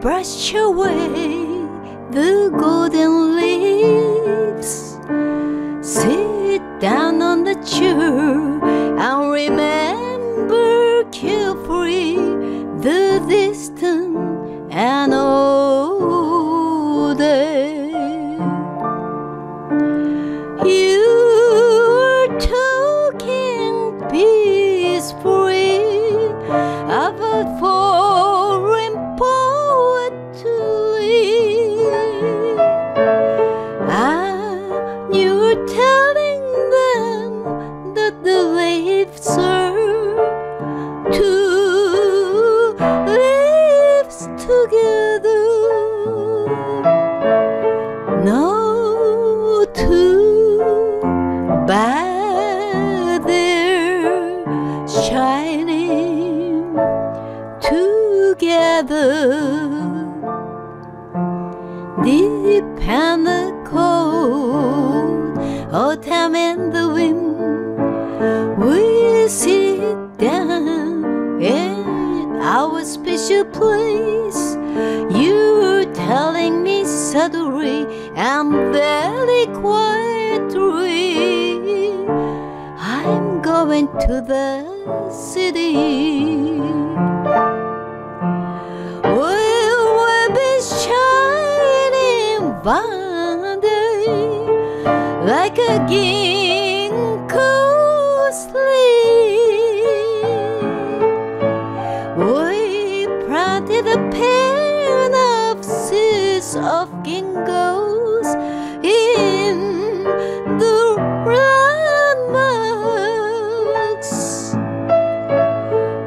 brush away the golden leaves. Sit down on the chair and remember carefully the distant that the leaves are two leaves together. No two, they're shining together. Deep and the cold, oh, autumn and the wind, we sit down in our special place. You're telling me subtly and very quietly, I'm going to the city. We will be shining one day like a ginkgo We planted a pair of seeds of ginkgos in the landmarks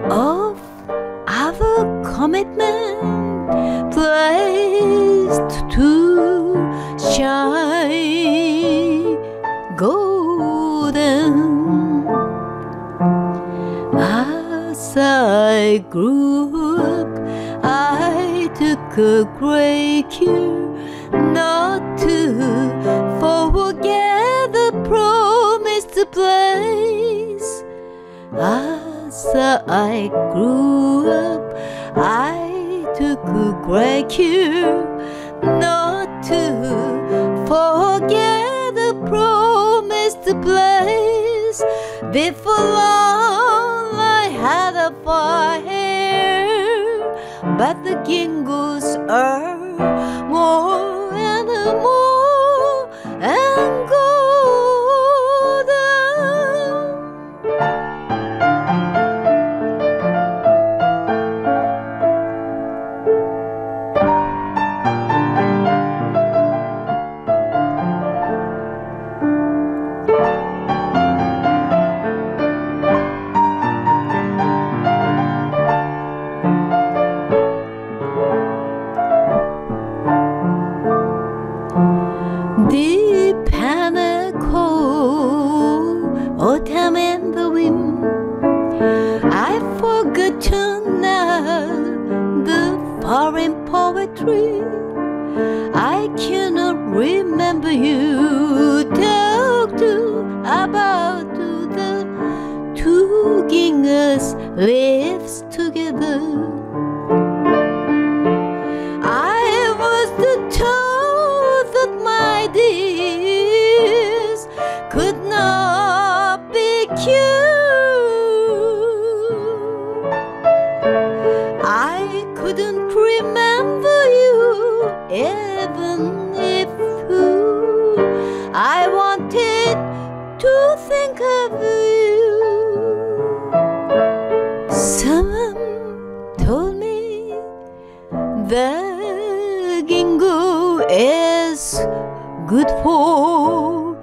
of our commitment placed to shine I grew up I took a great care not to forget the promised place as I grew up, I took a great care not to forget the promised place. Before long, a fire, but the ginkgos are foreign poetry. I cannot remember you. Talk to about the two ginkgos lives together. I was the told that my dears could not be cured. Think of you. Someone told me the ginkgo is good for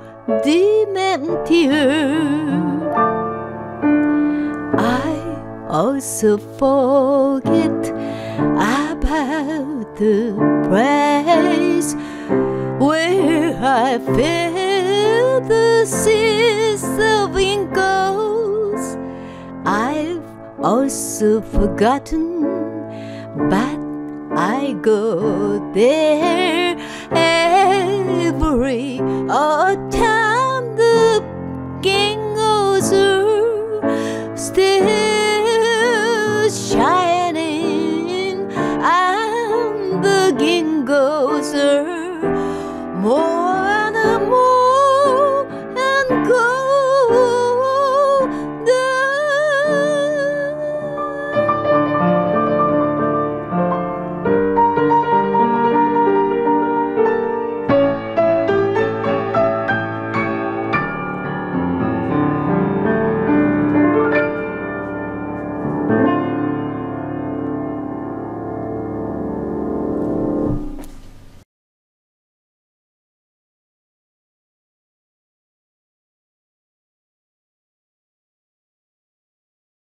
dementia. I also forget about the place where I feel the seeds of ginkgos. I've also forgotten, but I go there every autumn. The ginkgos are still